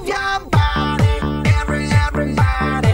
Move your body, every, everybody.